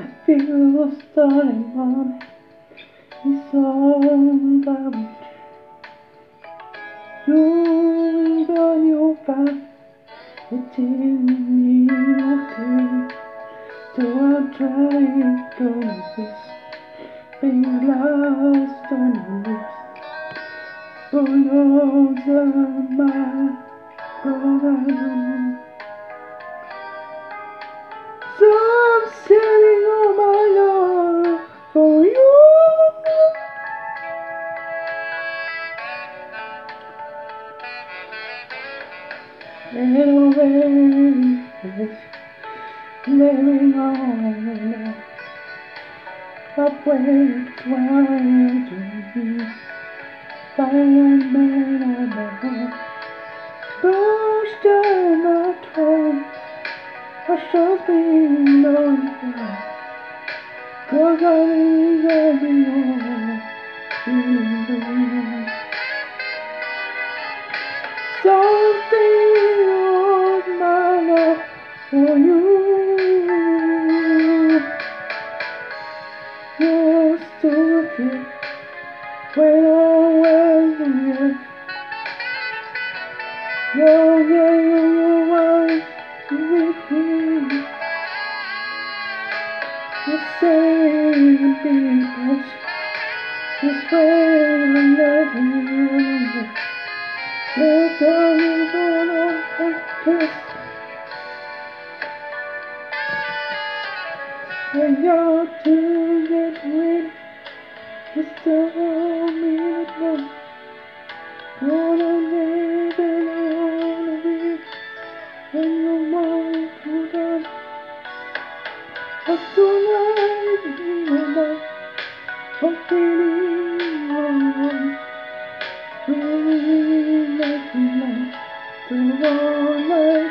I feel lost darling mom. It's all we. You're on your back, within me, okay. So I'm trying to resist being lost on your lips. Who knows am I, Living on where to be. Fireman on the heart, pushed in my toy. I should be known for Cause I was away You're there, you're right with me The same because This way I'm letting you. Let's all and kiss مستعمرا على الليل العالمين أن موتنا حسنا إنما فاغفرين فإنكما تغامرون